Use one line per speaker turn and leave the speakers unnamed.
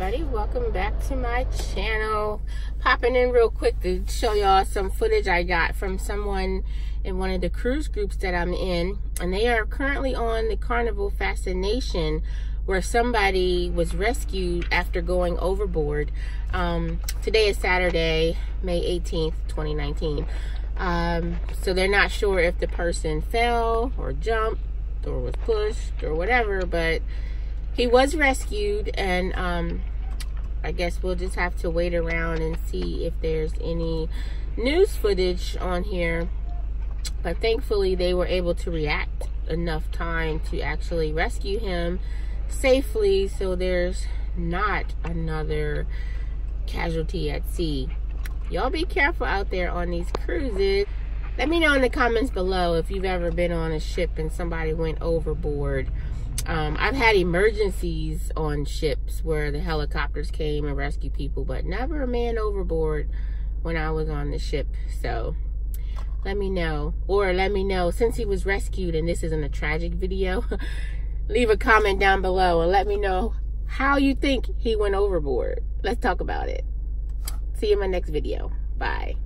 everybody. Welcome back to my channel. Popping in real quick to show y'all some footage i got from someone in one of the cruise groups that i'm in and they are currently on the carnival fascination where somebody was rescued after going overboard. Um, today is saturday may 18th 2019 um, so they're not sure if the person fell or jumped or was pushed or whatever but he was rescued and um, I guess we'll just have to wait around and see if there's any news footage on here. But thankfully they were able to react enough time to actually rescue him safely so there's not another casualty at sea. Y'all be careful out there on these cruises. Let me know in the comments below if you've ever been on a ship and somebody went overboard. Um, I've had emergencies on ships where the helicopters came and rescued people, but never a man overboard when I was on the ship. So let me know. Or let me know, since he was rescued and this isn't a tragic video, leave a comment down below and let me know how you think he went overboard. Let's talk about it. See you in my next video. Bye.